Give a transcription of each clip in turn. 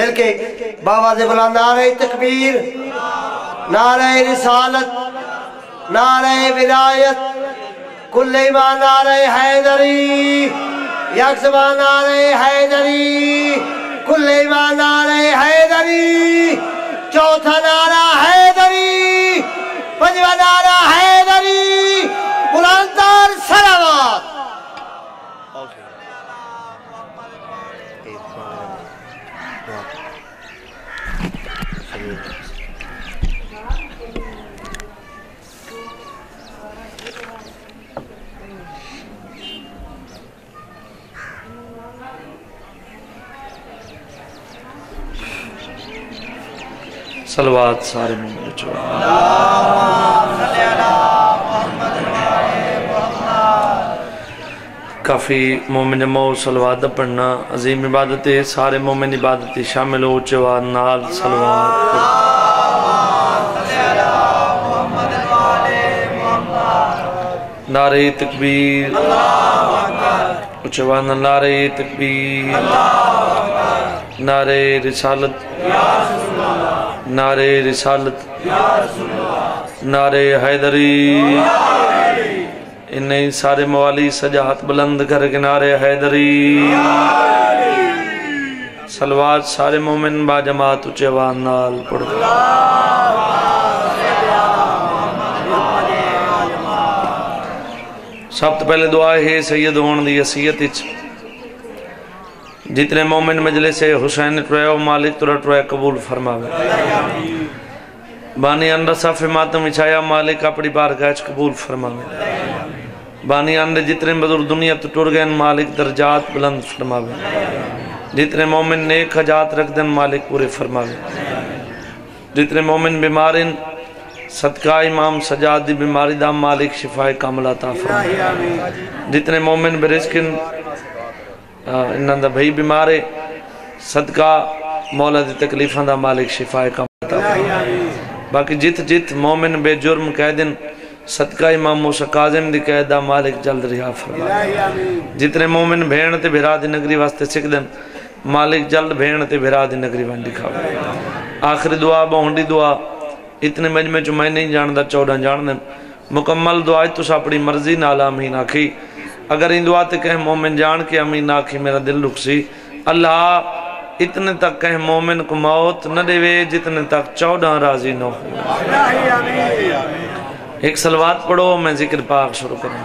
مل کے بابا سے بلا نعرہ تکبیر، نعرہ رسالت، نعرہ ولایت، کل ایمان نعرہ حیدری، یک زبان نعرہ حیدری، کل ایمان نعرہ حیدری، چوتھا نعرہ حیدری، پنجواں نعرہ حیدری بلندار سلامات۔ سلوات سارے مومن جو کافی مومن مو سلوات پڑھنا عظیم عبادت ہے، سارے مومن عبادت شامل ہو چوان نال سلوات نعرہ تکبیر۔ چوان نعرہ تکبیر۔ نعرہ رسالت۔ نعرہ رسالت، نعرہ حیدری۔ انہیں سارے موالی سجا ہاتھ بلند کر کے نعرہ حیدری۔ سلوات سارے مومن با جماعت اچھوان نال پڑھ سب تو پہلے دعا ہے سید ہون دی اسیت اچھ جتنے مومن مجلس حسین ٹروئے و مالک ترہ ٹروئے قبول فرماوے۔ بانی اندر صف ماتم اچھایا، مالک اپنی بارگاہ قبول فرماوے۔ بانی اندر جتنے بزرگ دنیا تو ٹر گئے، مالک درجات بلند فرماوے۔ جتنے مومن نیک حجات رکھ دن مالک پورے فرماوے۔ جتنے مومن بیمارن صدقہ امام سجاد دی بیماری دا مالک شفاء کامل عطا فرماوے۔ جتنے مومن برزکن انہاں دا بھئی بیمارے صدقہ مولا دی تکلیفاں دا مالک شفاء کامل عطا باقی جت جت مومن بے جرم کہہ دن صدقہ امام موسیٰ قاظم دی کہہ دا مالک جلد رہا فرماوے جتنے مومن بھین تے بھرا دی نگری واسطے سکھ دن مالک جلد بھین تے بھرا دی نگری وان دکھاوے آخری دعا، بہنڈی دعا، اتنے مجمع جو میں نہیں جاندہ چودہ جاندن مکمل دعا تو سا اپنی مرضی نالا امین آکھی۔ اگر ان دعا تے کہیں مومن جان کے امین آکھی میرا دل رک سی۔ اللہ اتنے تک کہیں مومن کو موت نہ دے وے جتنے تک چودہ راضی نہ ہو۔ ایک سلوات پڑھو، میں ذکر پاک شروع کروں۔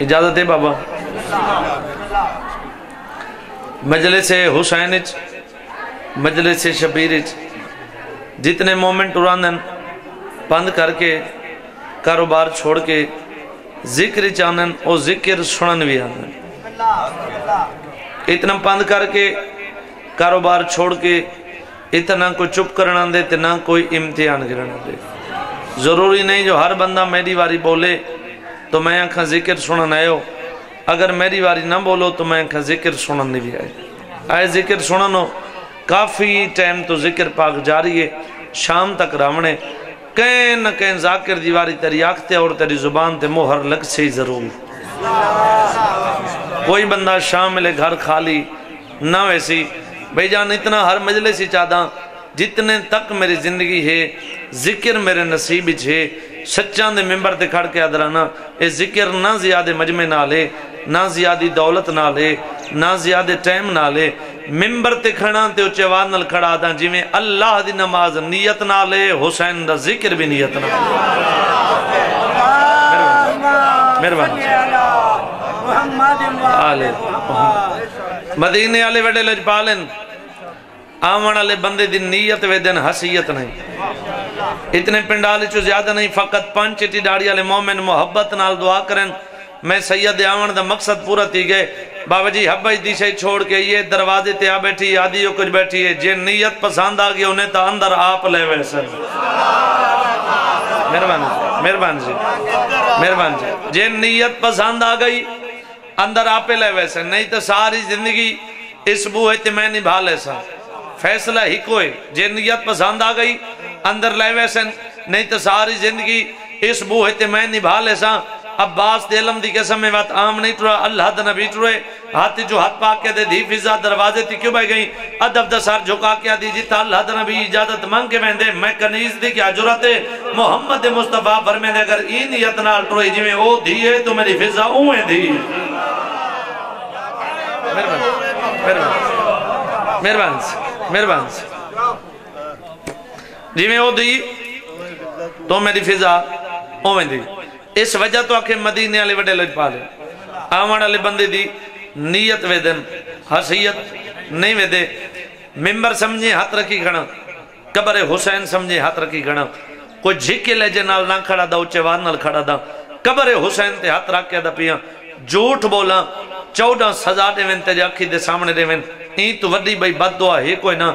اجازت ہے بابا؟ مجلس حسین مجلس شبیر جتنے مومن مومنٹ اراندن بند کر کے کاروبار چھوڑ کے ذکر چاندن او ذکر سنن بھی آندن اتنا بند کر کے کاروبار چھوڑ کے اتنا کوئی چپ کرنا دے اتنا کوئی امتحان کرنا دے۔ ضروری نہیں جو ہر بندہ میری واری بولے تو میں آنکھا ذکر سنن آئے ہو۔ اگر میری واری نہ بولو تو میں آنکھا ذکر سنن نہیں بھی آئے۔ آئے ذکر سننو کافی ٹائم تو ذکر پاک جاری ہے۔ شام تک راونے کہیں نہ کہیں ذاکر دیواری تیری آکھتے اور تیری زبان تے مہر لگ سے ہی ضرور۔ کوئی بندہ شام ملے گھر خالی نہ ویسی بھئی جان، اتنا ہر مجلس ہی چاہتا جتنے تک میری زندگی ہے، ذکر میرے نصیب چھے سچان دے ممبر تے کھڑ کے ادرانا ہاں۔ اے ذکر نہ زیادہ مجمع نہ لے نہ زیادی دولت نہ لے نہ زیادہ ٹائم نہ لے ممبر تے کھڑا ہاں تے اچھے وانل کھڑا ہاں دا جی میں اللہ دی نماز نیت نہ لے حسین دا ذکر بھی نیت نہ لے مہربانی۔ آلے مدینے آلے وڈے لجپالن آمن آلے بندے دی نیت ویدن حسیت نہیں۔ اتنے پنڈالی چو زیادہ نہیں، فقط پانچ چٹی ڈاڑی آلے مومن محبت نال دعا کرن۔ میں سید آمن دا مقصد پورا تھی گئے۔ بابا جی حبائی دیشے چھوڑ کے یہ دروازے تے بیٹھی، آدھی ہو کچھ بیٹھی ہے۔ جن نیت پسند آگئی انہیں تا اندر آپ لے ویسے مہربان جی مہربان جی مہربان جی۔ جن نیت پسند آگئی اندر آپ لے ویسے نہیں تو ساری زندگی اس بوہے تے میں نبھا لے سا فیصلہ ہی کوئی جن نیت پسند آگئی اندر لے ویسے نہیں تو ساری زندگی اس بوہے تے میں نبھا لے سا عباس دے علم دی قسم میں بات عام نہیں ٹرا اللہ دا نبی ٹرے ہاتھ جو ہاتھ پاک کے دے، دی فضا دروازے تھی کیوں بھائی گئی ادب دا سار جھکا کیا دی جیتا اللہ دا نبی اجازت مانگ کے میں دے میں کنیز دی کیا جرات محمد مصطفیٰ فرمے اگر این نیت نال ٹرے جی میں او دیئے تو میری فضا اویں دی۔ مہربان مہربان جی میں او دی، تو میری فضا اویں دی۔ اس وجہ تو آکھے مدینے والے وڈے لج پالے آوان والے بندے دی نیت ویدن حسیت نہیں ویدے ممبر سمجھے ہاتھ رکھی کھڑا، قبر حسین سمجھے ہاتھ رکھی کھڑا۔ کوئی جھکے لے نال نہ کھڑا دا اچھے وار نال کھڑا دا۔ قبر حسین تے ہاتھ رکھ کے دا پیا جھوٹ بولا چودہ سزا دے وین تے جاکھی دے سامنے دے وین۔ این تو وڈی بھئی بد دعا ہے، کوئی نہ۔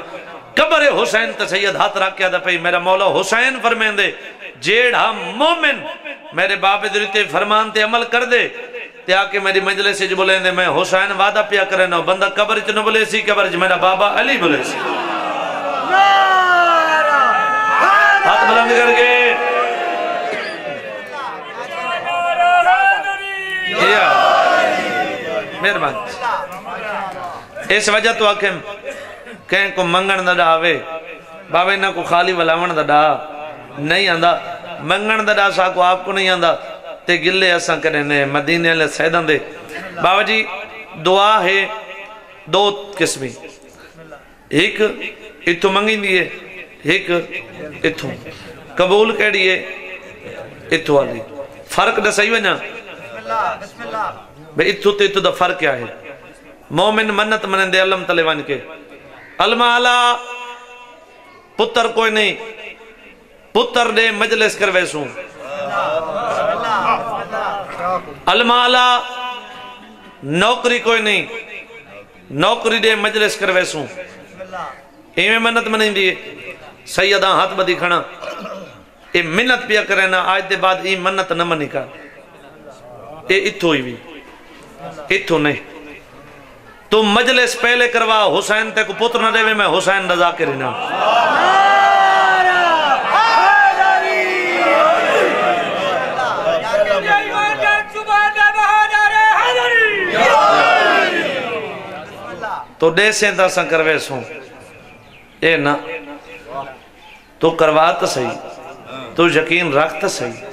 قبر حسین تے سید ہاتھ رکھ کے دا پئی، میرا مولا حسین فرمین دے جیڑا مومن میرے باپ درتے فرمان تے عمل کر دے، تے آکے میری مجلس سے جو بولیں دے، میں حسین وعدہ پیا کرے نا بندہ قبر چنو بولے سی، قبر چ میرا بابا علی بولے سی۔ ہاتھ بلند کر کے۔ مہربان اس وجہ تو آکے کہیں کو منگن دا ڈاوے، بابے نہ کو خالی ولاون دا ڈا۔ نہیں آندا، منگن دا ڈا کو آپ کو نہیں آندا، تے گلے ایسا کرنے نے مدینے لے سیدن دے۔ بابا جی دعا ہے دو قسمی ایک اتھو منگی دیئے ایک اتھو قبول کہڑی ہے اتھو والی۔ فرق دا صحیح وجہ۔ بھئی اتھو تے اتھو دا فرق کیا ہے؟ مومن منت منن دے علم تلیوان کے۔ علم آلہ پتر کوئی نہیں۔ پتر دے مجلس کر ویسوں علم آلہ نوکری کوئی نہیں۔ نوکری دے مجلس کر ویسوں ایمیں منت منن دیئے سیدہ ہاتھ بدی کھڑا۔ اے منت پیا کرنا آج دے بعد ای منت نہ منی کا اے اتھو ہی بھی اتھو نہیں۔ تو مجلس پہلے کروا، حسین تے کو پتر نہ دے میں حسین رضا کے تو دے سے تا سن کروے سوں اے نا تو کروا تو صحیح تو یقین رکھ تو صحیح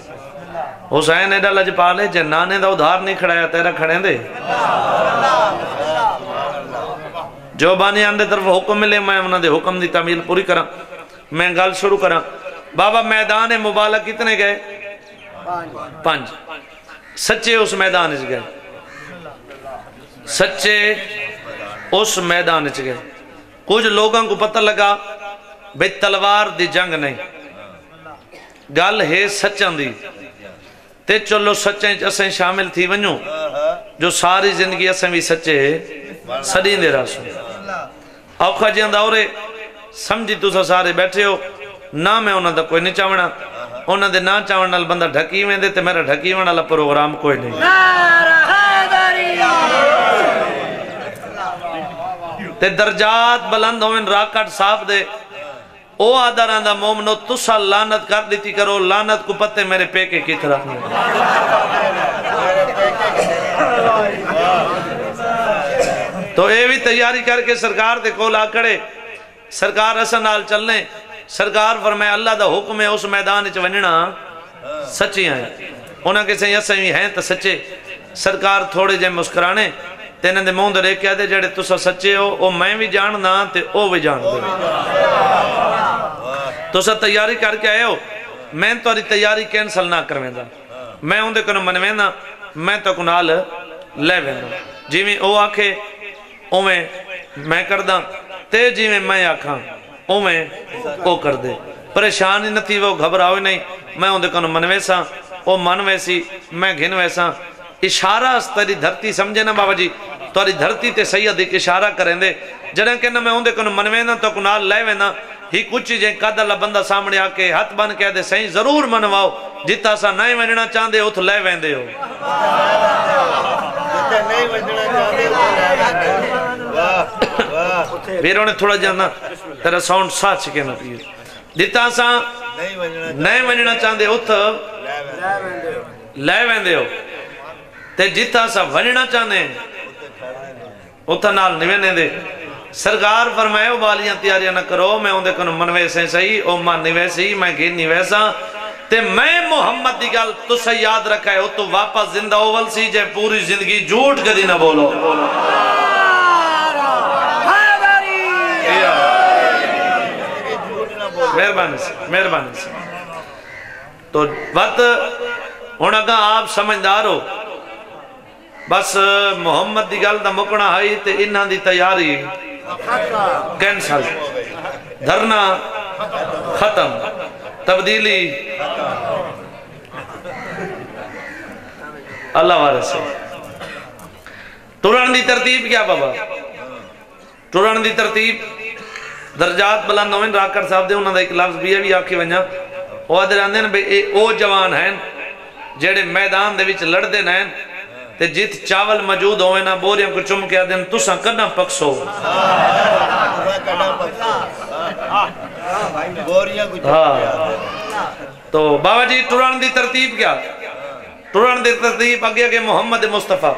حسین ایڈا لج پالے جے نانے دا ادھار نہیں کھڑایا تیرا کھڑیں دے جو بانی آن دے طرف حکم ملے میں انہوں دے حکم دی تعمیل پوری کرا میں گل شروع کرا بابا میدان مبالک کتنے گئے پانچ سچے اس میدان اس گئے سچے اس میدان اس گئے۔ کچھ لوگوں کو پتہ لگا بے تلوار دی جنگ نہیں۔ گل ہے سچان دی۔ تے چلو سچیں اسیں شامل تھی ونیوں جو ساری زندگی اسیں بھی سچے سڑی دے رہا سو اوکھا جی اندہ اورے، سمجھی تو سارے بیٹھے ہو۔ نہ میں انہوں دا کوئی نہیں چاونا انہوں دے نہ چاونا بندہ ڈھکی میں دے تے میرا ڈھکی میں پروگرام کوئی نہیں۔ تے درجات بلند ہوئن راکٹ صاف دے۔ او آدھر آندہ مومنو تسا لانت کر دیتی کرو لانت کو پتے میرے پیکے کی طرف نہیں تو اے بھی تیاری کر کے سرکار دے کولا کڑے سرکار اسا نال چلنے۔ سرکار فرمائے، اللہ دا حکم ہے، اس میدان چ وننا سچی ہیں۔ انہاں کے سہیں اسیں ہیں تو سچے۔ سرکار تھوڑے جے مسکرانے۔ تینے دے مون دے کیا دے جڑے تسا سچے ہو او میں بھی جاننا تے او بھی جان دے تسا تیاری کر کے آئے ہو میں تو تیاری کینسل نہ کرویں دا میں اون دے کنو منویں دا میں تو کنال لے ویندا جی میں او آکھے اویں میں کردہ تے جی میں میں آکھاں اویں او کر دے پریشانی نہ تھی وہ گھبراؤ نہیں میں اندھے کنو من ویسا او من ویسی میں گھن ویسا تری دھرتی نا تے سید ایک اشارہ کریں دے۔ جنہیں کہنا میں اندھے کنو من وینا تو کنال لے وینا ہی کچھ جائیں قد اللہ بندہ سامنے آکے ہاتھ بان کہہ دے صحیح ضرور منواؤ۔ جتا سا نئے وننا چاہن دے اتھ لے ویندے ہو۔ پھر نے تھوڑا جانا تیرا ساؤنڈ ساتھ چکے نہ پیئے جتا سا نئے وننا چاہن دے اتھ لے ویندے ہو۔ تے جتا سا ونجنا چاہنے اتھا نال نوینے دے سرکار فرمائے او بالیاں تیاریاں نہ کرو میں اندے کنو منوے سے صحیح او ماں نوے میں گھر نوے سا تے میں محمد دی گل تو سے یاد رکھا ہے او تو واپس زندہ اول سی جے پوری زندگی جھوٹ کدی نہ بولو مہربانی سے مہربانی سے تو وقت ہن اگا آپ سمجھدار ہو بس محمد دی گل دا مکنا ہے تے انہاں دی تیاری کینسل۔ دھرنا ختم۔ تبدیلی۔ اللہ وارث۔ سے ٹرن دی ترتیب کیا بابا؟ ٹرن دی ترتیب۔ درجات بلند ہوئیں راکر صاحب دے انہوں دا ایک لفظ بھی ہے، بھی آکھی ونجا۔ وہ آدھر آندے نا بے، اے، او جوان ہیں، جیڑے میدان دے وچ لڑ دے ہیں۔ تے جت چاول موجود ہوئے نا بوریاں کو چم کے آدھیں تساں کنا پکسو ہاں۔ تو بابا جی ٹران دی ترتیب کیا؟ ٹران دی ترتیب اگے اگے محمد مصطفیٰ۔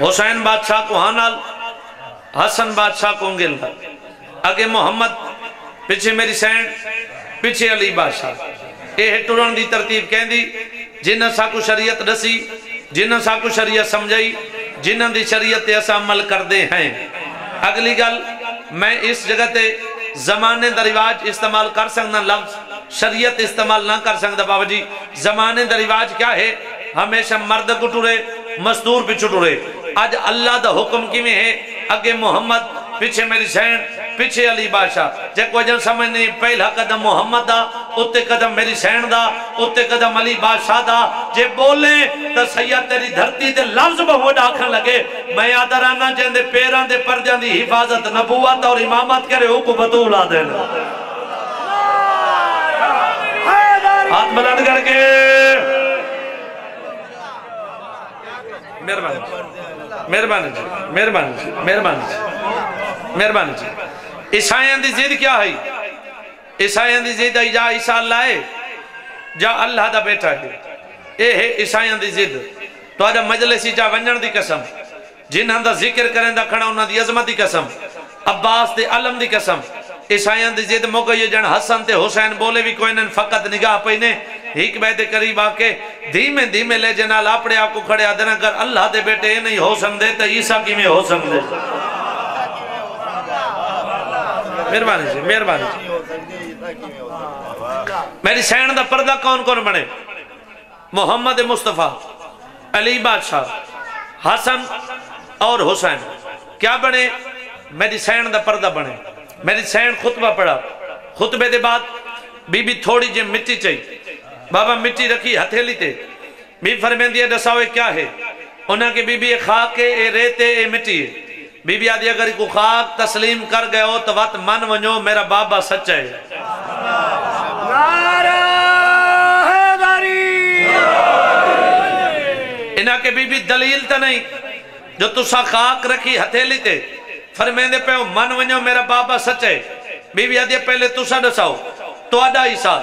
حسین بادشاہ کو ہانال حسن بادشاہ کو انگل۔ اگے محمد پیچھے میری سینڈ پیچھے علی بادشاہ۔ اے ہے ٹران دی ترتیب کہیں دی جنہ ساکو شریعت رسی جنہ ساکو شریعت سمجھائی جنہ دی شریعت ایسا عمل کر دے ہیں۔ اگلی گل، میں اس جگہ تے زمانے دا رواج استعمال کر سکنا، لفظ شریعت استعمال نہ کر سکتا بابا جی زمانے دا رواج کیا ہے؟ ہمیشہ مرد کو ٹورے مستور پہ چھٹورے آج اللہ دا حکم کی میں ہے؟ اگے محمد، پیچھے میری سین پیچھے علی بادشاہ۔ جے کوئی جن سمجھ نہیں، پہلا قدم محمد دا اتے قدم میری سین دا اتے قدم علی بادشاہ دا۔ جے بولے تو سید تیری دھرتی دے لفظ بہت آکھن لگے۔ میں یاد جن دے پیران دے پردیاں دی حفاظت، نبوت اور امامت کرے ہو کو بطولہ دینا ہاتھ بلند کر کے۔ مہربانی مہربانی جی مہربانی جی مہربانی جی مہربانی جی۔, جی،, جی۔ عیسائیاں دی زید کیا ہے؟ عیسائیاں دی زید ہے، یا عیسیٰ اللہ ہے؟ جا اللہ دا بیٹا ہے۔ اے ہے عیسائیاں دی زید تو آجا مجلسی جا ونجن دی قسم۔ جنہاں دا ذکر کریں دا کھڑا، انہاں دی عظمت دی قسم۔ عباس دے علم دی قسم۔ عیسائیاں دی زید موقع یہ جن حسن تے حسین بولے بھی کوئی نن فقط نگاہ پہنے ایک بیدے قریب آکے دھیمے دھیمے لے جنال اپنے آپ کو کھڑے آدھنا کر اللہ دے بیٹے یہ نہیں ہو سکتے تو عیسیٰ کی میں ہو سکتے مہربانی جی مہربانی جی۔ میری سین دا پردہ کون کون بنے؟ محمد مصطفیٰ، علی بادشاہ، حسن اور حسین۔ کیا بنے؟ میری سین دا پردہ بنے۔ میری سین خطبہ پڑھا۔ خطبے دے بعد بی بی تھوڑی جے مٹی چاہی۔ بابا مٹی رکھی، ہتھیلی تے۔ بی فرمین دیا دساوے کیا ہے؟ انہاں کے بی بی اے خاک ہے، اے ریتے اے مٹی ہے۔ بی بی آدھی اگر کو خاک تسلیم کر گئے ہو تو وقت من ونجو میرا بابا سچا ہے۔ نعرہ حیدری۔ انہاں کے بی بی دلیل تا نہیں جو تسا خاک رکھی ہتھیلی تے فرمین دے پہ من ونجو میرا بابا سچا ہے۔ بی بی آدھی پہلے تسا دساو تو اڈا عیسیٰ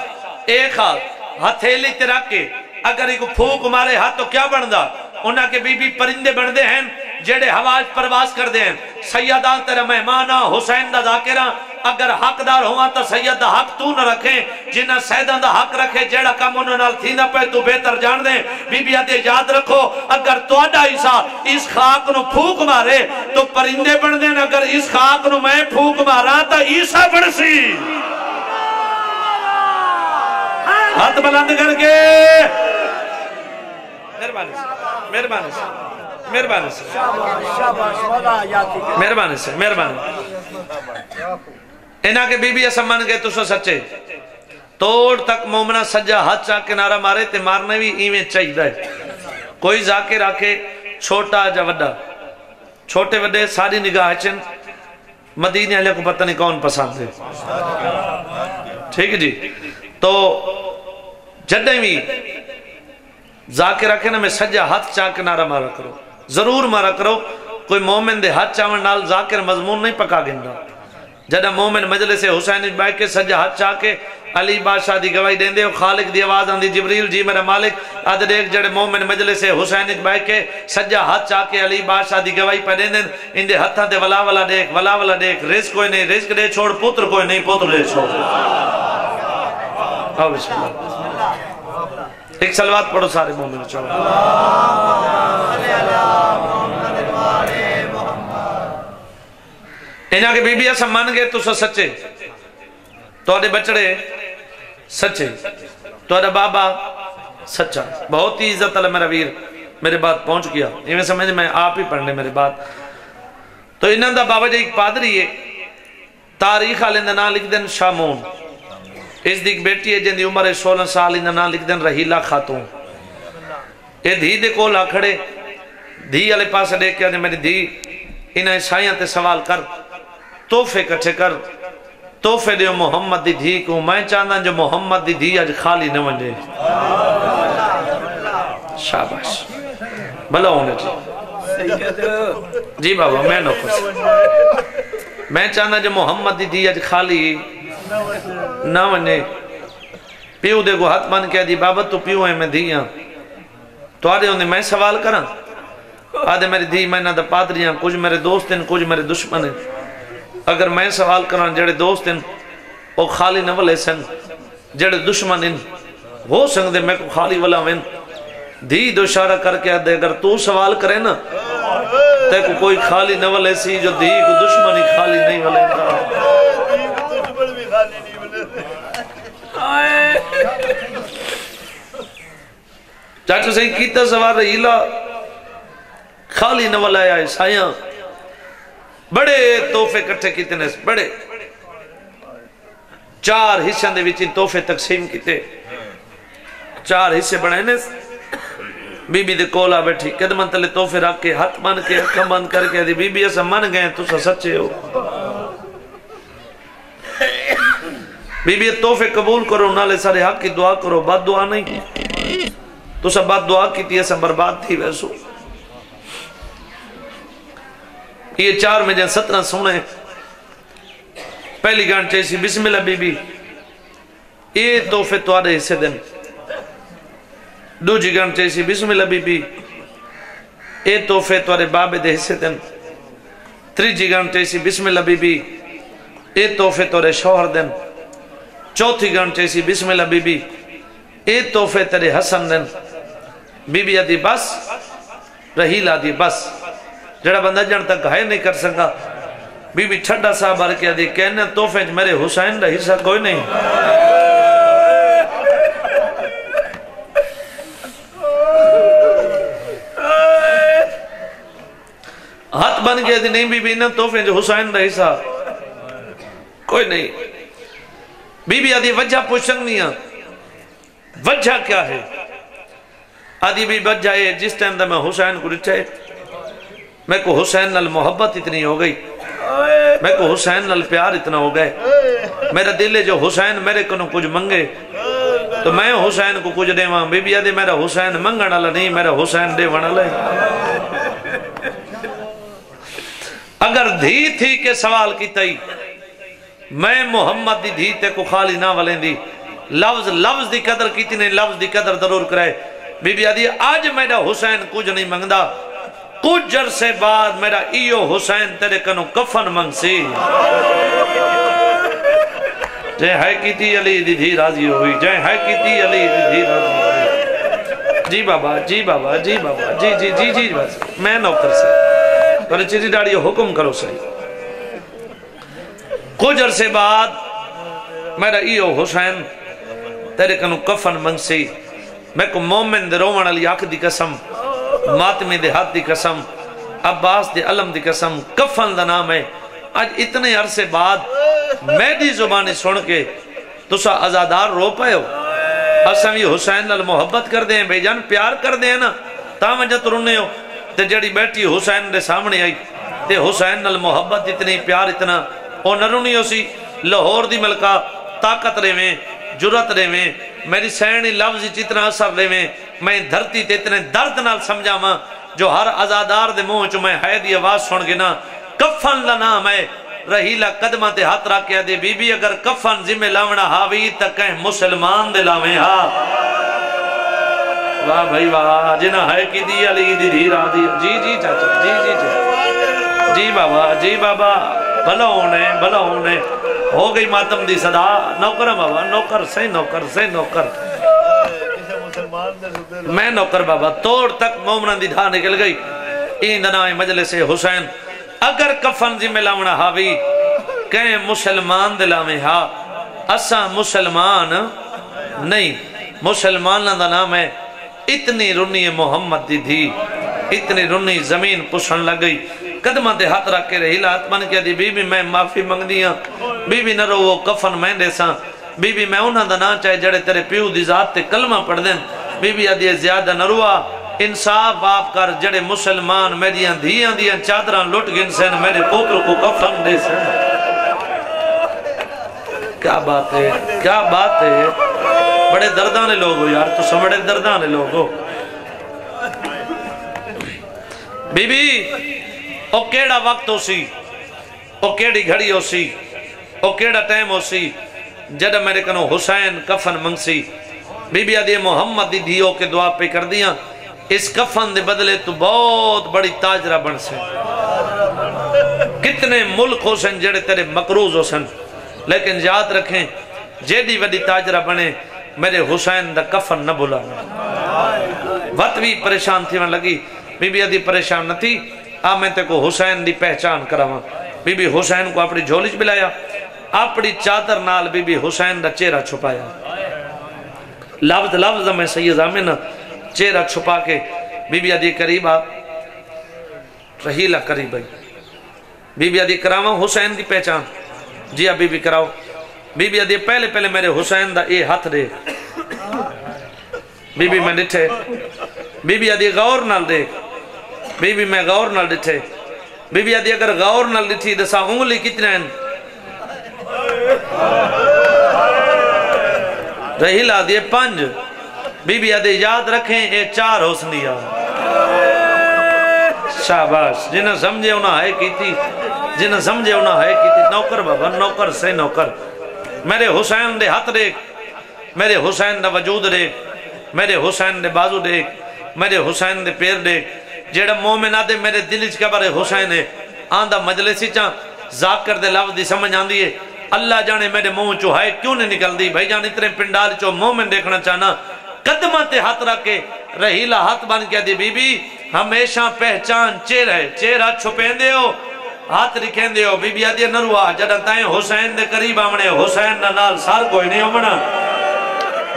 ایک خاک ہتھیلی تے رکھ کے اگر ایک پھوک مارے ہاتھ تو کیا بندہ انہاں کے بی بی پرندے بندے ہیں۔ جیڑے حواج پرواز کر دے ہیں، سیدان تیرے مہمانہ حسین دا ذاکرہ، اگر حق دار ہوا تو سید دا حق تو نہ رکھیں، جنہ سیدان دا حق رکھے، جیڑا کم انہوں نال تھی نہ پہ تو بہتر جان دیں۔ بی بی آدھے یاد رکھو، اگر تو اڈا عیسیٰ اس خاک نو پھوک مارے، تو پرندے بن دیں اگر اس خاک نو میں پھوک مارا، تو عیسیٰ بڑھ سی۔ ہاتھ بلند کر کے۔ مہربانی سے مہربانی سے۔ مہربانی سے مہربانی سے مہربانی انہاں کے بی بی ایسا من گئے تو سو سچے توڑ تک مومنہ سجا ہاتھ چاہ کنارہ مارے تے مارنے بھی ایمیں چاہی رہے کوئی ذاکر آکے چھوٹا جا وڈا چھوٹے وڈے ساری نگاہ چن مدینہ علیہ کو پتہ نہیں کون پسند ہے ٹھیک جی تو جڈیں بھی ذاکر رکھے نا میں سجا ہاتھ چاہ کنارہ مارا کرو ضرور مارا کرو۔ کوئی مومن دے ہاتھ چاہن نال ذاکر مضمون نہیں پکا گندا جڑا مومن مجلس حسین بیٹھ کے سجا ہاتھ چاہ کے علی بادشاہ دی گواہی دین دے خالق دی آواز آندی، جبریل جی میرا مالک اد دیکھ جڑے مومن مجلس حسین بیٹھ کے سجا ہاتھ چاہ کے علی بادشاہ دی گواہی پہ دین دین ان دے ہتھاں تے ولا ولا دیکھ، ولا ولا دیکھ، رزق کوئی نہیں، رزق دے چھوڑ، پتر کوئی نہیں، پتر دے چھوڑ۔ آو بسم اللہ۔ ایک سلوات پڑھو سارے مومن چاہو انہاں کے بی بی ایسا من گئے تو سا سچے۔ تو آدھے بچڑے سچے۔ تو آدھے بابا سچا۔ بہت ہی عزت اللہ میرا ویر میرے بات پہنچ گیا۔ یہ میں سمجھے میں آپ ہی پڑھنے میرے بات تو انہاں دا بابا جی ایک پادری ہے، تاریخ آلے اندھا نام لکھ دیں شامون۔ اس دیکھ بیٹی ہے جن دی عمر سولہ سال اندھا نام لکھ دیں رحیلہ خاتون۔ اے دھی دے کولا کھڑے۔ دھی علی پاس دیکھ کے میری دھی انہیں سائیاں تے سوال کر توفے کٹھے کر۔ توفے دیو محمد دی دھی کو میں چاہتا جو محمد دی دھی آج خالی نہ ونجے۔ شاباش۔ بھلا ہونے جی۔ جی بابا، میں نو کچھ میں چاہتا جو محمد دی دھی آج خالی۔ نہ ونجے پیو دے کو ہاتھ من کہہ دی، بابا تو پیو ہے، میں دھیاں تو آدھے انہیں میں سوال کرا آدھے میری دھی، میں نہ دا پادریاں کچھ میرے دوست ہیں کچھ میرے دشمن ہیں اگر میں سوال کرا جڑے دوست ہیں وہ خالی نہ ولے سن۔ جڑے دشمن ہیں ہو سنگ دے میں کو خالی ولا وین۔ دھی دو اشارہ کر کے آدھے، اگر تو سوال کرے نا، تے کو کوئی خالی نہ ولے سی۔ جو دھی کو دشمن ہی خالی نہیں ولے۔ نا چاچو سے کیتا سوال رہیلا خالی نہ ولا آئے سائیاں۔ بڑے توفے کٹھے کیتے نے، بڑے۔ چار حصہ دے وچی توفے تقسیم کیتے۔ چار حصے بڑھائے نے۔ بی بی دے کولا بیٹھی قدمن تلے توفے رکھ کے ہاتھ من کے اکھا من کر کے دی بی بی ایسا من گئے تو سا سچے ہو۔ بی بی توفے قبول کرو، نالے سارے حق کی دعا کرو بات دعا نہیں۔ تو سب بات دعا کی تھی ایسا برباد تھی ویسو یہ چار میں جن سترہ سونے۔ پہلی گانٹ چیسی بسم اللہ بی بی یہ توفے توارے حصے دن۔ دو جی گانٹ چیسی بسم اللہ بی بی یہ توفے توارے بابے دے حصے دن۔ تری جی گانٹ چیسی بسم اللہ بی بی یہ توفے توارے شوہر دن۔ چوتھی گانٹ چیسی بسم اللہ بی بی یہ توفے تیرے حسن دن۔ بی بی آدھی بس رحیل آدھی بس۔ جڑا بندہ جن تک گھائے نہیں کر سکا۔ بی بی چھڑا صاحب آر کیا دی کہنے توفے میرے حسین دا حصہ کوئی نہیں۔ ہاتھ بن گیا دی نہیں بی بی نا توفے جو حسین دا حصہ کوئی نہیں۔ بی بی آدھی وجہ پوچھنگ نہیں وجہ کیا ہے؟ آدھی بھی وجہ ہے، جس ٹائم دا میں حسین کو رچھے میں کو حسین نل محبت اتنی ہو گئی۔ میں کو حسین نل پیار اتنا ہو گئے۔ میرا دل ہے جو حسین میرے کنو کچھ منگے۔ تو میں حسین کو کچھ دے وہاں بی بی آدھے میرا حسین منگن اللہ نہیں، میرا حسین دے وہاں اللہ اگر دھی تھی کہ سوال کی تئی میں محمد دی دھی تے کو خالی نہ ولیں دی۔ لفظ لفظ دی قدر کیتی نہیں، لفظ دی قدر ضرور کرے۔ بی بی آدھی آج میرا حسین کچھ نہیں منگدا۔ کچھ عرصے بعد میرا ایو حسین تیرے کنو کفن منگ سی جے ہے کیتی علی دی دھی راضی ہوئی، جے ہے کیتی علی دی دھی راضی ہوئی۔ جی بابا جی بابا جی بابا جی جی جی جی بس۔ میں نوکر سے۔ تو چیزی ڈاڑی حکم کرو صحیح۔ کچھ عرصے بعد میرا ایو حسین تیرے کنو کفن منگ سی میں کو مومن دے رومن علی آخ دی قسم، ماتمی دے ہاتھ دی قسم، عباس دے علم دی قسم، کفن دا نام ہے۔ آج اتنے عرصے بعد میں دی زبانی سن کے تو سا ازادار رو پائے ہو۔ اسم یہ حسین نال محبت کر دیں بے جان، پیار کر دیں نا۔ تا وجہ ترنے ہو، تے جڑی بیٹھی حسین دے سامنے آئی، تے حسین نال محبت، اتنی پیار، اتنا او نرونی ہو سی لاہور دی ملکہ طاقت رہے میں جرت رہے میں میری سینی لفظ اتنا اثر رہے میں میں دھرتی تے اتنے درد نال سمجھا ماں جو ہر ازادار دے منہ چو میں ہے دی آواز سن گنا کفن دا نام ہے رہیلا قدمہ تے ہاتھ رکھیا دے بی بی اگر کفن ذمہ لاونا ہاوی تا کہیں مسلمان دے لاویں ہا واہ بھائی واہ جنہ ہے کی دی علی دی دی را دی جی جی چاچا جی جی جی۔ جی بابا جی بابا۔ بھلا ہونے بھلا ہونے ہو گئی ماتم دی صدا نوکر بابا نوکر سے نوکر سے نوکر میں نوکر بابا توڑ تک مومنان دی دھا نکل گئی این دنائے مجلس حسین اگر کفن زی ملاونا ہاوی کہیں مسلمان دلاویں ہا اسا مسلمان نہیں مسلمان دا نام ہے اتنی رنی محمد دی دھی اتنی رنی زمین پسن لگ گئی قدمہ دے ہاتھ رکھ کے رہی۔ لات من کیا جی، دی بی بی میں معافی منگ دیا ہاں۔ بی بی نہ رو وہ کفن میں دے ساں۔ بی بی میں انہاں دا نا چاہے جڑے تیرے پیو دی ذات تے کلمہ پڑھ دیں بی بی آدھی زیادہ نہ روا۔ انصاف آپ کر، جڑے مسلمان میریاں دھیاں دیاں چادران لٹ گن سین میرے پوتر کو کفن دے سین کیا بات ہے؟ کیا بات ہے؟ بڑے دردانے لوگ ہو یار، تو سمڑے دردانے لوگ ہو۔ بی بی او کیڑا وقت ہو سی؟ او کیڑی گھڑی ہو سی؟ او کیڑا ٹائم ہو سی؟ جڑا میرے کنو حسین کفن منگ سی بی بی آدھی محمد دی دھیو کے دعا پہ کر دیا، اس کفن دے بدلے تو بہت بڑی تاجرہ بن سے کتنے ملک ہو سن جڑے تیرے مقروض ہو سن۔ لیکن یاد رکھیں، جیڑی وڈی تاجرہ بنے، میرے حسین دا کفن نہ بھولا۔ وقت بھی پریشان تھی من لگی بی بی ادھی پریشان نہ تھی۔ آ، میں تے کو حسین دی پہچان کراواں۔ بی بی حسین کو اپنی جھولی بلایا۔ اپنی چادر نال بی بی حسین دا چہرہ چھپایا۔ لفظ لفظ میں سید آمین چہرہ چھپا کے بی بی ادھی قریب آ، رحیلہ قریب آئی بی بی ادھی کراواں حسین دی پہچان۔ جی اب بی بی کراؤ۔ بی بی ادھی پہلے پہلے میرے حسین دا اے ہاتھ دے۔ بی بی میں ڈٹھے بی بی ادھی غور نال دے۔ بی بی میں غور نال ڈٹھے۔ بی بی ادھی اگر غور نال ڈٹھی دسا انگلی کتنے ہیں؟ رہیلا دیے پنج۔ بی بی ادھی یاد رکھیں اے چار حسنیہ شاباش جنہیں سمجھے انہا ہے کی تھی جنہیں سمجھے انہا ہے کی تھی نوکر بابا، نوکر سے نوکر۔ میرے حسین دے ہاتھ دیکھ، میرے حسین دا وجود دیکھ، میرے حسین دے بازو دیکھ، میرے حسین دے پیر دیکھ۔ جیڑا مومن آدھے میرے دلچ کے بارے حسین ہے آندہ مجلسی چاں ذاکر دے لفظ دی سمجھ آندی ہے۔ اللہ جانے میرے منہ چو ہے کیوں نہیں نکل دی بھائی جان، اتنے پنڈال چو مومن دیکھنا چاہنا۔ قدمہ تے ہاتھ رکھے رہیلا ہاتھ بن کیا دی بی بی ہمیشہ پہچان چہرہ ہے۔ چہرہ چھپین دے ہو، ہاتھ رکھیں دے ہو بی بی آدھی نروا جڑا تائیں حسین دے قریب آمنے، حسین نہ نال سار کوئی نہیں ہومنا۔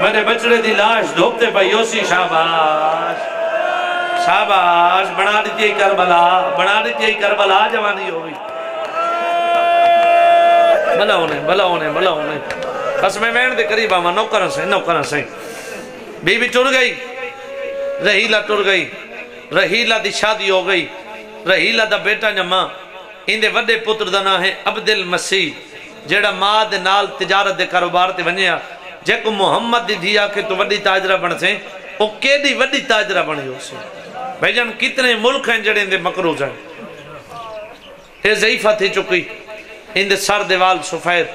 میرے بچڑے دی لاش دھوپتے پہ یوسی شاباش۔ شاباش، بنا دیتی کربلا، بنا دیتی کربلا، جوانی ہوئی بلا ہونے بلا ہونے بلا ہونے۔ بس میں وین دے قریب آما نوکرن ہاں سے نوکرن ہاں سے بی بی ٹر گئی رہیلہ ٹر گئی رہیلہ دی شادی ہو گئی رہیلہ دا بیٹا جمع۔ اندے وڈے پتر دا نام ہے عبد المسیح جیڑا ماں دے نال تجارت دے کاروبار تے ونیا جے کو محمد دی دھیا کہ تو وڈی تاجرہ بن سے او کیڑی وڈی تاجرہ بنی ہو سے بھائی جان، کتنے ملک ہیں جڑے اندے مقروض ہیں؟ اے ضعیفہ تھی چکی۔ اندے سر دیوال سفید،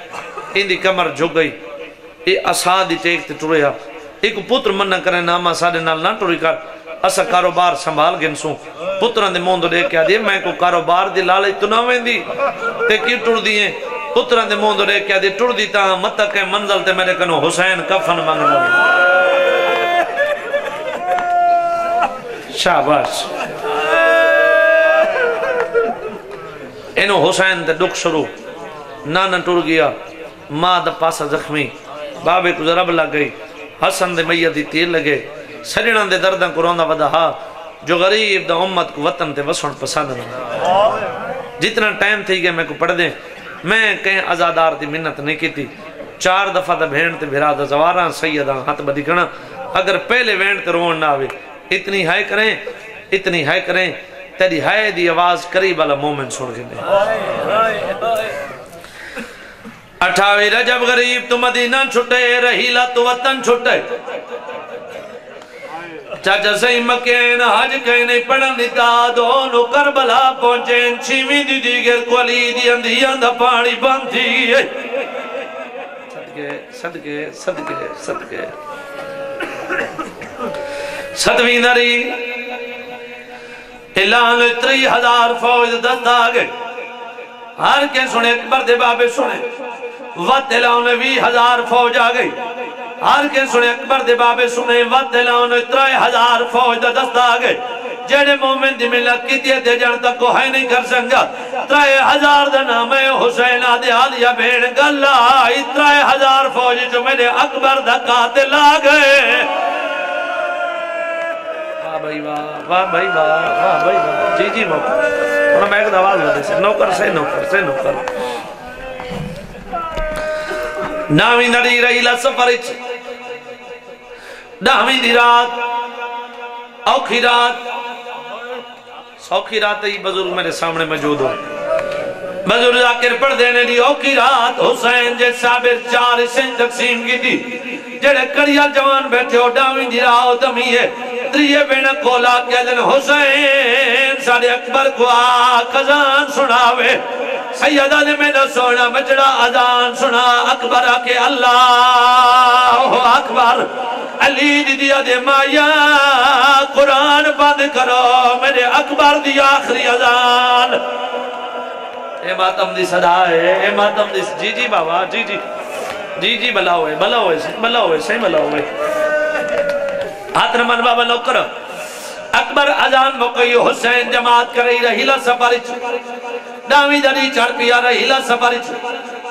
اندی کمر جھگ گئی اے اسادی ٹیک تے ٹریا۔ ایک پتر منہ کرے ناما ساڑے نال نہ ٹوری کر۔ اسا کاروبار سنبھال گن سوں پتران دے موندو دے کیا دے میں کو کاروبار دی لالے تو نہ ویندی۔ تے کی ٹر دیئے پتران دے موندو دے کیا دے ٹر دیتا مت تک منزل تے میرے کنو حسین کفن مانگنا شاباش. اینو حسین تے دکھ شروع. نانا ٹر گیا. ماں دا پاسا زخمی. بابے کو ضرب لگ گئی. حسن دے میت دی تیر لگے. سجنان دے دردن کو روندہ ودا ہا. جو غریب دا امت کو وطن تے وسن پسند نہ جتنا ٹائم تھی گیا میں کو پڑھ دیں. میں کہیں ازادار دی منت نہیں کی تھی چار دفعہ دا بھین تے بھرا دا زواران سیدان ہاتھ بدی کنا اگر پہلے وین تے روان نہ آوے. اتنی ہائے کریں، اتنی ہائے کریں، تیری ہائے دی آواز قریب والا مومن سن کے دیں اٹھاوی رجب غریب تو مدینہ چھٹے، رہیلا تو وطن چھٹے۔ چاچا سی مکین، حج کہیں نہیں پڑھن دیتا دونوں کربلا پہنچیں چھویں دی دیگر کو علی دی اندھیاں دا پانی بند تھی۔ صدقے صدقے صدقے صدقے۔ ستویں دری اعلان تری ہزار فوج دست آگئے ہر کے سنے اکبر دے بابے سنے وقت اعلان وی ہزار فوج آگئی ہر کے سنے اکبر دے بابے سنے وقت اعلان تری ہزار فوج دا دست آگئے جڑے مومن دی ملت کی دیئے دے جان تک کو ہے نہیں کر سنگا ترائے ہزار دا نام حسین آدھے آدھیا بین گلہ ترائے ہزار فوج جو میرے اکبر دا قاتل آگئے واہ بھائی واہ واہ بھائی واہ واہ بھائی واہ جی جی موقع انہوں میں ایک سے نوکر سے نوکر سے نوکر نامی نڑی رہی لسفرچ نامی دی رات اوکھی رات سوکھی رات ہی بزرگ میرے سامنے موجود ہو بزرگ ذاکر پڑھ دینے لی اوکھی رات، حسین جے صابر چار سن تقسیم کی تھی جڑے کڑیال جوان بیٹھے ہو ڈاویں دی راہ دمی ہے۔ تریے بین کولا کیا دن حسین ساڑے اکبر کو آکھزان سناوے۔ سیدہ نے میں نہ سونا مجڑا ادان سنا۔ اکبر آکے اللہ اکبر۔ علی دی دیا دے مایا، قرآن بند کرو۔ میرے اکبر دی آخری ازان اے ماتم دی صدا ہے، اے ماتم دی جی جی بابا جی جی جی جی بلا ہوئے بلا ہوئے بلا ہوئے صحیح بلا ہوئے ہاتھ رمان بابا، نوکر۔ اکبر ازان مقی حسین جماعت کر رہی، رہیلا سفارچ داوی دری چڑھ پیا، رہیلا سفارچ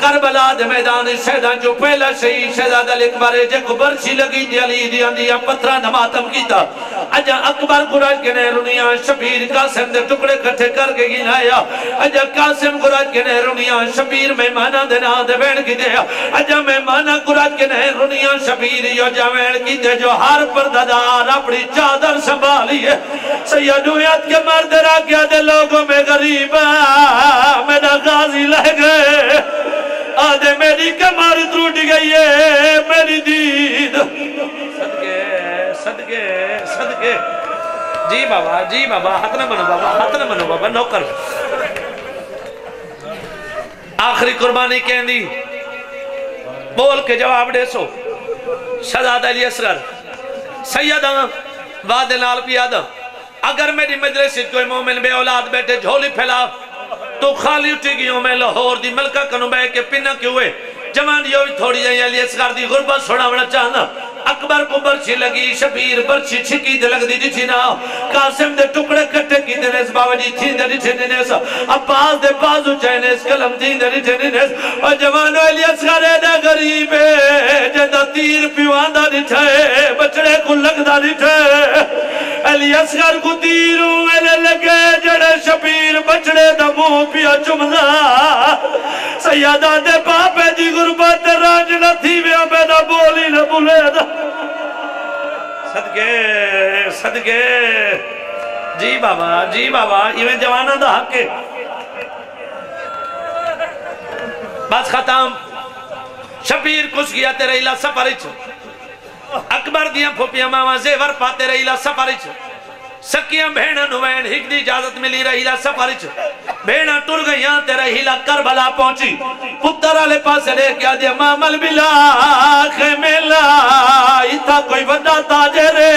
کربلا دے میدان شہدان جو پہلا شہی شہداد الاکبر جے کو برچی لگی دی علی دی اندیا پترہ نماتم کیتا۔ اجا اکبر قرآن کے نہرونیاں شبیر قاسم دے ٹکڑے کٹھے کر کے گنایا اجا قاسم قرآن کے نہرونیاں شبیر مہمانہ دے نا دے بین کی دے اجا مہمانہ قرآن کے نہرونیاں شبیر یو جاوین کی دے جو ہر پرددار اپنی چادر سنبھالی سیدویت کے مرد را کیا دے لوگوں میں غریب میرا غازی لہ گئے۔ آدھے میری کمار ٹوٹ گئی ہے، میری دید۔ صدقے صدقے صدقے۔ جی بابا جی بابا، ہاتھ نہ منو بابا، ہاتھ نہ منو بابا، نوکر۔ آخری قربانی کہن دی؟ بول کے جواب دے سو۔ شہزاد علی اسرر سیدہ وعدے نال پیادہ اگر میری مجلس کوئی مومن بے اولاد بیٹھے جھولی پھیلا، تو خالی اٹھی گئیوں میں لاہور دی ملکہ کنو بے کے، پنہ کیوئے ہوئے؟ جمان دیو تھوڑی جائیں، علی اسکار دی غربہ سڑا بڑا چاہنا۔ اکبر کو برچی لگی، شبیر برچی چھکی دے لگ دی دی تھی قاسم دے ٹکڑے کٹے کی دے نیس بابا جی تھی دے نیچے نیس عباس دے بازو چاہے نیس کلم تھی دے نیچے نیس اور جوانو علی اسکار ایڈا غریب ہے تیر پیوان دا نیچے بچڑے کو لگ دا نیچے علی اسکار کو تیروں میں لگے، جڑے شبیر بچڑے دا مو پیا چمزا سیادہ دے پاپے دی جی غربت رانج نہ تھی بیا میں دا۔ صدقے صدقے۔ جی بابا جی بابا یہ جوانہ دا حق ہے۔ بس ختم۔ شبیر کچھ گیا تیرے علا سفرچ اکبر دیاں پھوپیاں ماما زیور پاتے رہیلا سفرچ سکیاں بھیڑا نوین ہک دی اجازت ملی رہیلا سفرچ بھیڑا ٹر گئیاں تے رہیلا کربلا پہنچی۔ پتر آلے پاس لے کیا دیا مامل بلا خیمیلا ایتھا کوئی وڈا تاجرے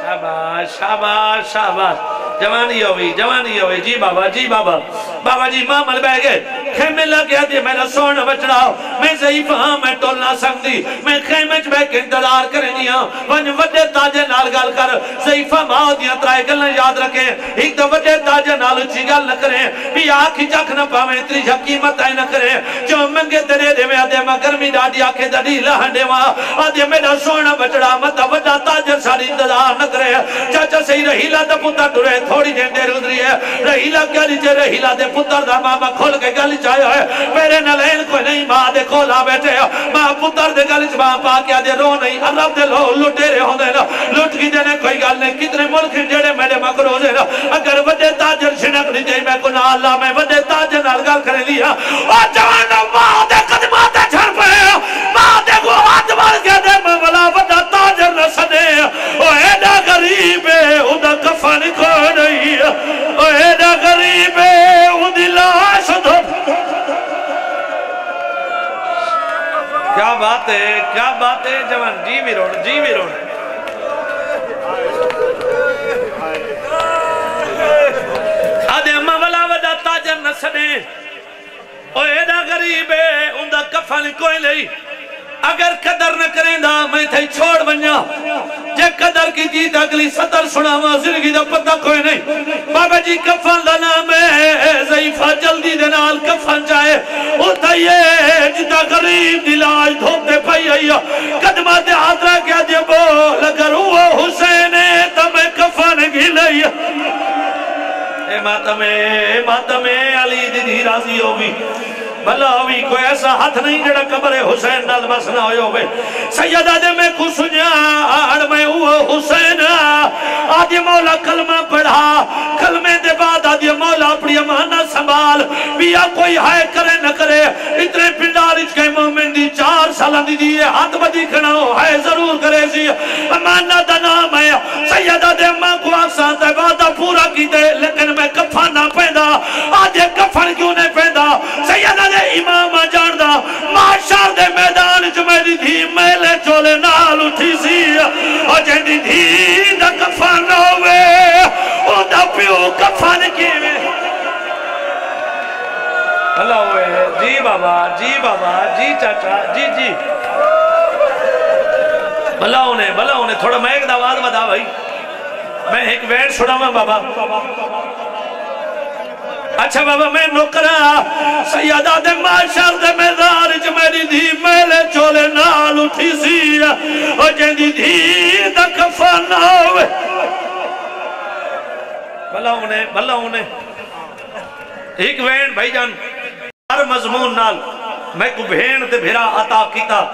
شاباش شاباش شاباش۔ جوانی ہوئی جوانی ہوئی۔ جی بابا جی بابا۔ بابا جی مامل بہ گئے۔ خیمے لگیا دی میں نہ سوڑ بچڑاؤ میں ضعیف ہاں میں ٹول نہ سکتی میں خیمے چ بہ کے انتظار کرنی ہاں۔ ون وڈے تاجے نال گل کر ضعیفہ ماں دیاں ترائے گلیں یاد رکھیں۔ ایک تو وڈے تاجے نال اچھی گل نہ کریں۔ بھی آنکھی چک نہ پاویں تری حقیمت آئے نہ کریں۔ جو منگے تیرے دے میں، آدھے ماں گرمی ڈاڈی آنکھیں دڑی لہنڈے ماں آدھے میرا سونا بچڑا متا وڈا تاجر ساری انتظار نہ کرے چاچا صحیح رہیلا دا پتر ٹرے، تھوڑی دیر دیر گزری ہے۔ رہیلا کیا لیجے رہیلا دے پتر دا ماما کھول کے گل چاہے ہوئے میرے نلین کوئی نہیں، ماں دے کھولا بیٹھے ماں پتر دے گلچ ماں پا کیا دے رو نہیں۔ عرب دے لو لٹے رہے ہوں دے لٹ کی دے نے کوئی گل نہیں۔ کتنے ملک جڑے میں نے مکرو دے اگر وڈے تاجر شنک نہیں دے میں کنہ اللہ، میں وڈے تاجر نلگل کرے لیا ہاں۔ اور جوانا ماں دے قدمات چھر پہے ماں دے گو ہاتھ مار کے دے میں ملا وڈا تاجر نہ سنے اوہ ایڈا غریب ہے اوڈا کفن کو بات ہے، کیا بات ہے؟ جوان جی بھی روڑ جی بھی روڑ۔ آدھے اممہ والا وڈا تاجر نسنے او ایڈا غریب ہے اندہ کفن کوئی لئی اگر قدر نہ کریں دا میں تھے چھوڑ بنیا جے قدر کی جیت اگلی سطر سنا ہوا زندگی دا پتہ کوئی نہیں۔ بابا جی کفن دا نام ہے، ضعیفہ جلدی دے نال کفن جائے۔ ہوتا یہ جتا غریب دلاج دھوپتے پائی آئی قدمہ دے حضرہ کیا دے بول، اگر وہ حسین ہے میں کفن گھی لئی۔ اے ماتم اے ماتم علی دی راضی ہوگی بھلا ہوئی کوئی ایسا ہاتھ نہیں جڑا قبر حسین نال بس نہ ہوئے ہوئے۔ سیدہ دے میں کو سنیا آڑ میں ہوا حسین۔ آدھی مولا کلمہ پڑھا، کلمے دے بعد آدھی مولا اپنی امانہ سنبھال۔ بیا کوئی ہائے کرے نہ کرے، اتنے پنڈار اچ کے مومن دی چار سالہ دی دی ہاتھ بدی کھنا ہو، ہائے ضرور کرے جی۔ سی امانہ دا نام ہے، سیدہ دے ماں کو آسان تے وعدہ پورا کی دے لیکن میں کفن نہ پیدا آدھے کفن کیوں نہیں پیدا سیدہ دے امام جان دا معاشر دے میدان جو میری دھی میلے چولے نال اٹھی سی۔ اور جن دی دھی دا کفن ہوئے او دا پیو کفن کیوے اللہ ہوئے جی بابا جی بابا جی چاچا جی جی۔ بھلا ہونے بھلا ہونے تھوڑا میں ایک دعوات بدا بھائی۔ میں ایک ویڈ چھوڑا میں بابا۔ اچھا بابا، میں نکرا ہاں۔ سیدہ دے معاشر دے میدار جو میری دی میلے چولے نال اٹھی سی۔ او جن دی دھی دا کفن ہوئے۔ بھلا ہونے بھلا ہونے۔ ایک وین بھائی جان، ہر مضمون نال۔ میں کو بھین تے بھیرا عطا کیتا،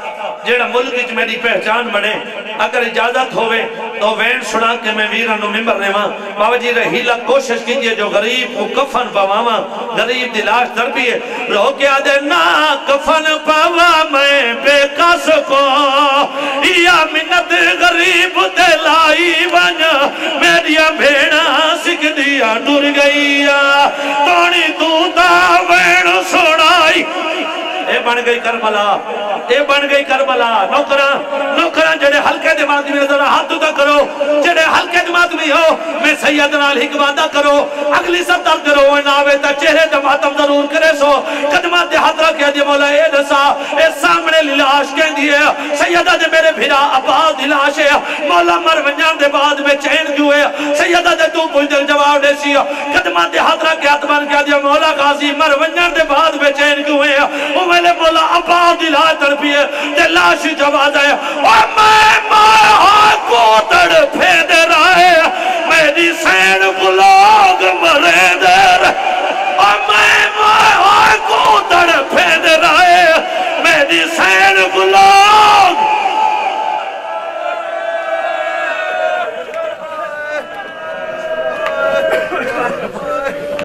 جیڑا ملک وچ میری پہچان بنے۔ اگر اجازت ہوئے تو وین سنا کے میں ویران نو ممبر رہواں۔ بابا جی رہیلا کوشش کیجیے، جو غریب کو کفن پواواں غریب دی لاش در بھی ہے رو کے آدھے نا کفن پاوا میں بے کس کو۔ یا منت غریب دے لائی بن میریا بھیڑا سکھ دیا ڈر گئی تونی تو اے بن گئی کربلا اے بن گئی کربلا نوکران نوکران جڑے حلقے دماغ میں ذرا ہاتھ تو کرو۔ جڑے حلقے دماغ میں ہو، میں سید نال ہک وعدہ کرو۔ اگلی ستر کرو اے ناوے تا چہرے تے ماتم ضرور کرے سو۔ قدمات دے ہاتھ رکھ دی مولا اے دسا، اے سامنے لاش کہندی ہے، سیدہ دے میرے بھرا آباد دی لاش ہے۔ مولا مر ونجان دے بعد میں چین کیوں ہے؟ سیدہ دے تو پوچھ دل جواب دے سی۔ قدمات دے ہاتھ رکھ ہاتھ بن کے دی مولا غازی مر ونجان دے بعد میں چین کیوں ہے؟ او میرے مولا آباد دی لاش تڑپی ہے، تے لاش جواب ہے او میں i Amen.